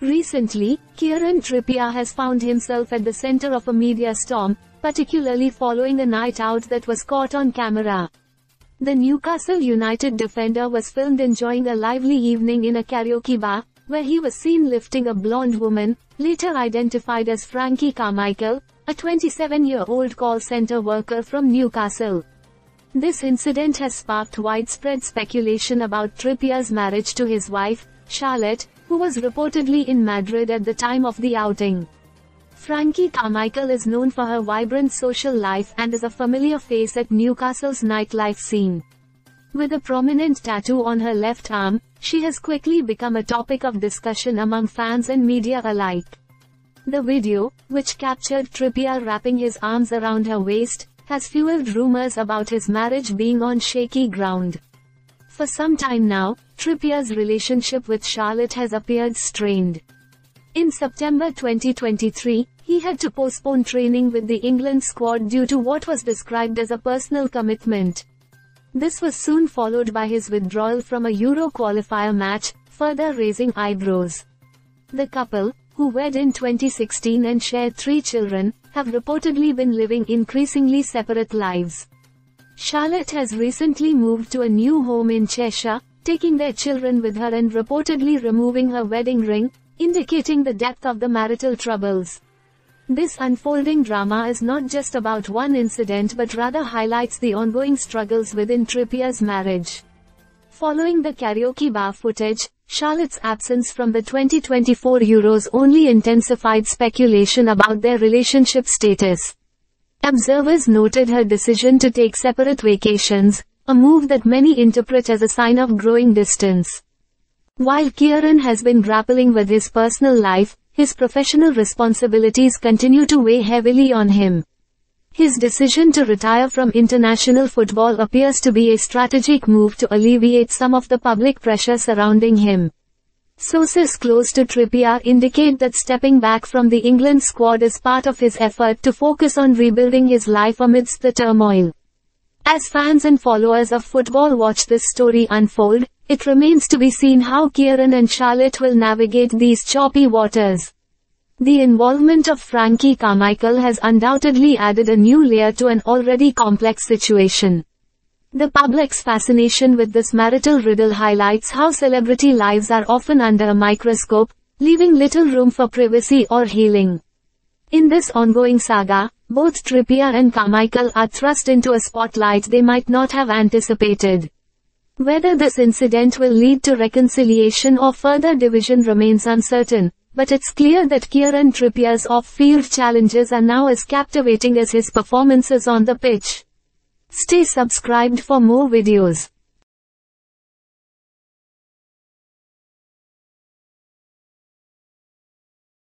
Recently, Kieran Trippier has found himself at the center of a media storm, particularly following a night out that was caught on camera. The Newcastle United defender was filmed enjoying a lively evening in a karaoke bar, where he was seen lifting a blonde woman, later identified as Frankie Carmichael, a 27-year-old call center worker from Newcastle. This incident has sparked widespread speculation about Trippier's marriage to his wife, Charlotte, who was reportedly in Madrid at the time of the outing. Frankie Carmichael is known for her vibrant social life and is a familiar face at Newcastle's nightlife scene. With a prominent tattoo on her left arm, she has quickly become a topic of discussion among fans and media alike. The video, which captured Trippier wrapping his arms around her waist, has fueled rumors about his marriage being on shaky ground. For some time now, Trippier's relationship with Charlotte has appeared strained. In September 2023, he had to postpone training with the England squad due to what was described as a personal commitment. This was soon followed by his withdrawal from a Euro qualifier match, further raising eyebrows. The couple, who wed in 2016 and shared three children, have reportedly been living increasingly separate lives. Charlotte has recently moved to a new home in Cheshire, taking their children with her and reportedly removing her wedding ring, indicating the depth of the marital troubles. This unfolding drama is not just about one incident but rather highlights the ongoing struggles within Trippier's marriage. Following the karaoke bar footage, Charlotte's absence from the 2024 Euros only intensified speculation about their relationship status. Observers noted her decision to take separate vacations, a move that many interpret as a sign of growing distance. While Kieran has been grappling with his personal life, his professional responsibilities continue to weigh heavily on him. His decision to retire from international football appears to be a strategic move to alleviate some of the public pressure surrounding him. Sources close to Trippier indicate that stepping back from the England squad is part of his effort to focus on rebuilding his life amidst the turmoil. As fans and followers of football watch this story unfold, it remains to be seen how Kieran and Charlotte will navigate these choppy waters. The involvement of Frankie Carmichael has undoubtedly added a new layer to an already complex situation. The public's fascination with this marital riddle highlights how celebrity lives are often under a microscope, leaving little room for privacy or healing. In this ongoing saga, both Trippier and Carmichael are thrust into a spotlight they might not have anticipated. Whether this incident will lead to reconciliation or further division remains uncertain, but it's clear that Kieran Trippier's off-field challenges are now as captivating as his performances on the pitch. Stay subscribed for more videos.